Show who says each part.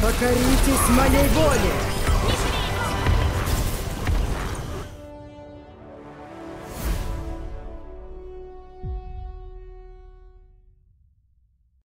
Speaker 1: Покоритесь моей воле!